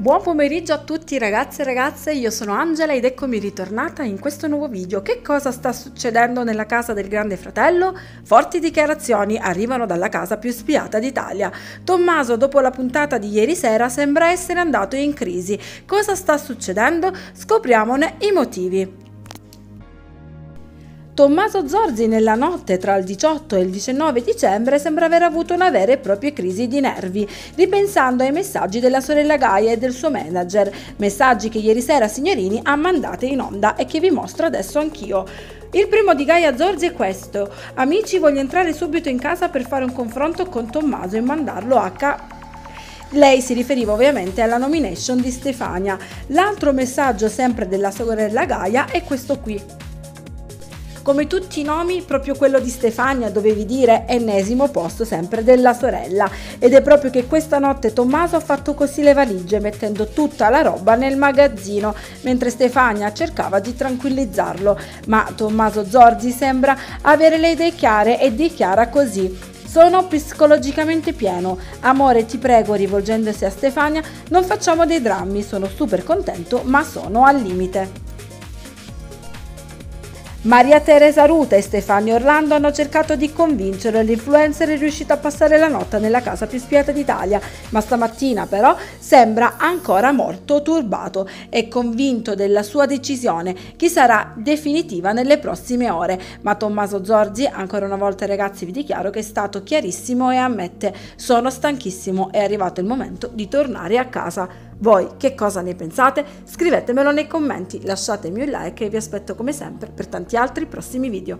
Buon pomeriggio a tutti ragazzi e ragazze, io sono Angela ed eccomi ritornata in questo nuovo video. Che cosa sta succedendo nella casa del grande fratello? Forti dichiarazioni arrivano dalla casa più spiata d'Italia. Tommaso dopo la puntata di ieri sera sembra essere andato in crisi. Cosa sta succedendo? Scopriamone i motivi. Tommaso Zorzi nella notte tra il 18 e il 19 dicembre sembra aver avuto una vera e propria crisi di nervi, ripensando ai messaggi della sorella Gaia e del suo manager, messaggi che ieri sera Signorini ha mandate in onda e che vi mostro adesso anch'io. Il primo di Gaia Zorzi è questo. Amici, voglio entrare subito in casa per fare un confronto con Tommaso e mandarlo a ca... Lei si riferiva ovviamente alla nomination di Stefania. L'altro messaggio sempre della sorella Gaia è questo qui. Come tutti i nomi, proprio quello di Stefania dovevi dire ennesimo posto sempre della sorella. Ed è proprio che questa notte Tommaso ha fatto così le valigie, mettendo tutta la roba nel magazzino, mentre Stefania cercava di tranquillizzarlo. Ma Tommaso Zorzi sembra avere le idee chiare e dichiara così. Sono psicologicamente pieno. Amore, ti prego, rivolgendosi a Stefania, non facciamo dei drammi, sono super contento, ma sono al limite. Maria Teresa Ruta e Stefania Orlando hanno cercato di convincere l'influencer è riuscita a passare la notte nella casa più spiata d'Italia, ma stamattina però sembra ancora molto turbato e convinto della sua decisione che sarà definitiva nelle prossime ore. Ma Tommaso Zorzi, ancora una volta ragazzi vi dichiaro che è stato chiarissimo e ammette sono stanchissimo, è arrivato il momento di tornare a casa. Voi che cosa ne pensate? Scrivetemelo nei commenti, lasciatemi un like e vi aspetto come sempre per tanti altri prossimi video.